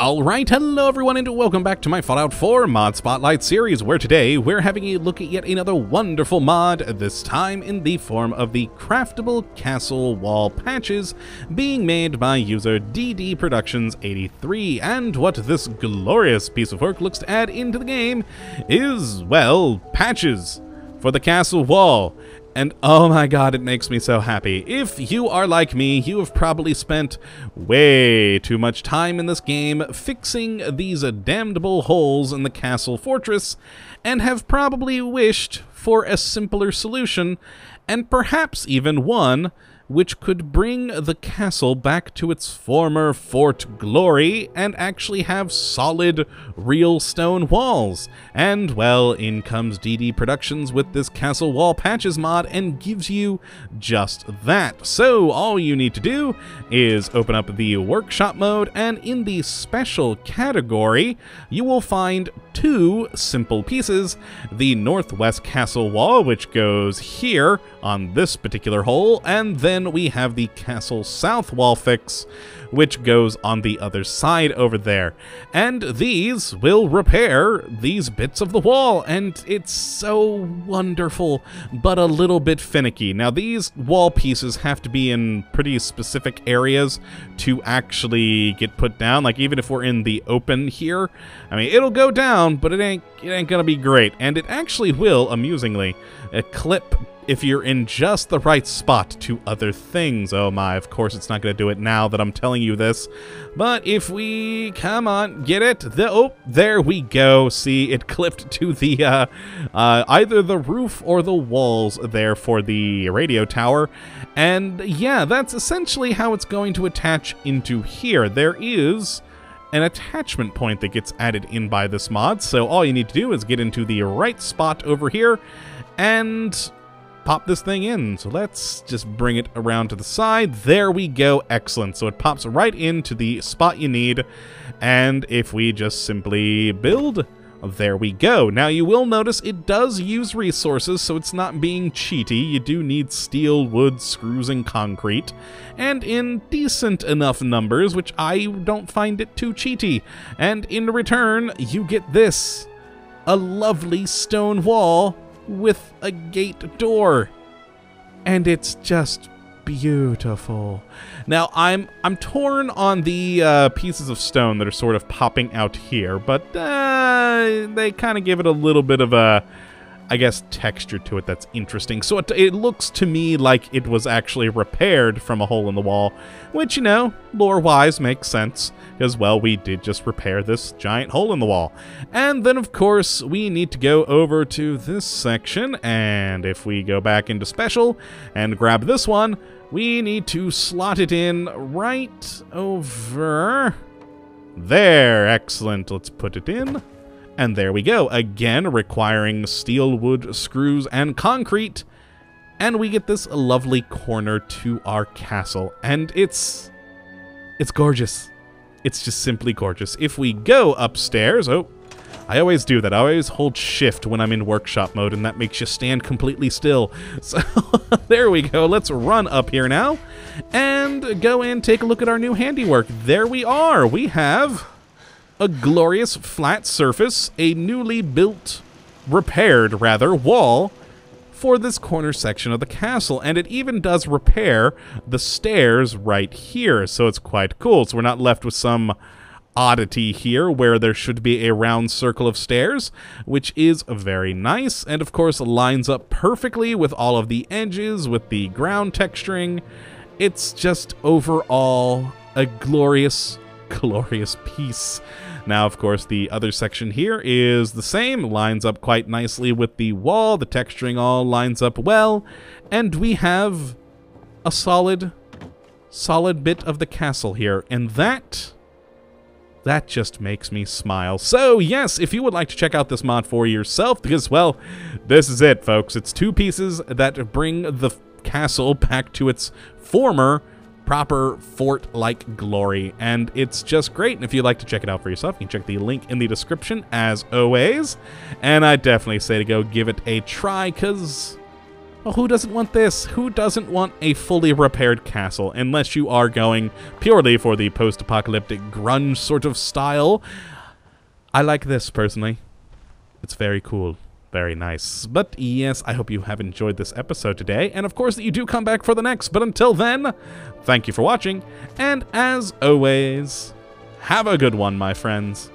Alright, hello everyone and welcome back to my Fallout 4 Mod Spotlight series, where today we're having a look at yet another wonderful mod, this time in the form of the craftable castle wall patches being made by user DD Productions 83, and what this glorious piece of work looks to add into the game is, well, patches for the castle wall. And oh my god, it makes me so happy. If you are like me, you have probably spent way too much time in this game fixing these damnable holes in the castle fortress, and have probably wished for a simpler solution, and perhaps even one which could bring the castle back to its former fort glory and actually have solid, real stone walls. And, well, in comes DD Productions with this castle wall patches mod and gives you just that. So, all you need to do is open up the workshop mode, and in the special category, you will find two simple pieces the northwest castle wall, which goes here on this particular hole, and then we have the castle south wall fix, which goes on the other side over there. And these will repair these bits of the wall, and it's so wonderful, but a little bit finicky. Now, these wall pieces have to be in pretty specific areas to actually get put down. Like, even if we're in the open here, I mean, it'll go down, but it ain't, it ain't gonna be great. And it actually will, amusingly, clip if you're in just the right spot to other things. Oh my, of course it's not going to do it now that I'm telling you this. But if we, come on, get it? The, oh, there we go. See, it clipped to the, uh, uh, either the roof or the walls there for the radio tower. And yeah, that's essentially how it's going to attach into here. There is an attachment point that gets added in by this mod, so all you need to do is get into the right spot over here and pop this thing in. So let's just bring it around to the side. There we go. Excellent. So it pops right into the spot you need. And if we just simply build, there we go. Now you will notice it does use resources, so it's not being cheaty. You do need steel, wood, screws, and concrete. And in decent enough numbers, which I don't find it too cheaty. And in return, you get this. A lovely stone wall with a gate door. And it's just beautiful. Now I'm I'm torn on the uh, pieces of stone that are sort of popping out here, but uh, they kind of give it a little bit of a I guess, texture to it that's interesting. So it, it, looks to me like it was actually repaired from a hole in the wall, which, you know, lore-wise makes sense, because, well, we did just repair this giant hole in the wall. And then, of course, we need to go over to this section, and if we go back into Special and grab this one, we need to slot it in right over there. Excellent. Let's put it in. And there we go, again requiring steel, wood, screws, and concrete. And we get this lovely corner to our castle. And it's... it's gorgeous. It's just simply gorgeous. If we go upstairs... Oh, I always do that. I always hold shift when I'm in workshop mode, and that makes you stand completely still. So there we go. Let's run up here now and go and take a look at our new handiwork. There we are. We have a glorious flat surface, a newly built, repaired rather, wall for this corner section of the castle, and it even does repair the stairs right here, so it's quite cool. So we're not left with some oddity here where there should be a round circle of stairs, which is very nice, and of course lines up perfectly with all of the edges, with the ground texturing. It's just overall a glorious, glorious piece. Now, of course, the other section here is the same, lines up quite nicely with the wall, the texturing all lines up well, and we have a solid, solid bit of the castle here, and that... That just makes me smile. So, yes, if you would like to check out this mod for yourself, because, well, this is it, folks. It's two pieces that bring the castle back to its former proper fort-like glory, and it's just great. And if you'd like to check it out for yourself, you can check the link in the description as always. And I definitely say to go give it a try, because, Oh, who doesn't want this? Who doesn't want a fully repaired castle? Unless you are going purely for the post-apocalyptic grunge sort of style. I like this, personally. It's very cool. Very nice. But yes, I hope you have enjoyed this episode today, and of course that you do come back for the next. But until then, thank you for watching, and as always, have a good one, my friends.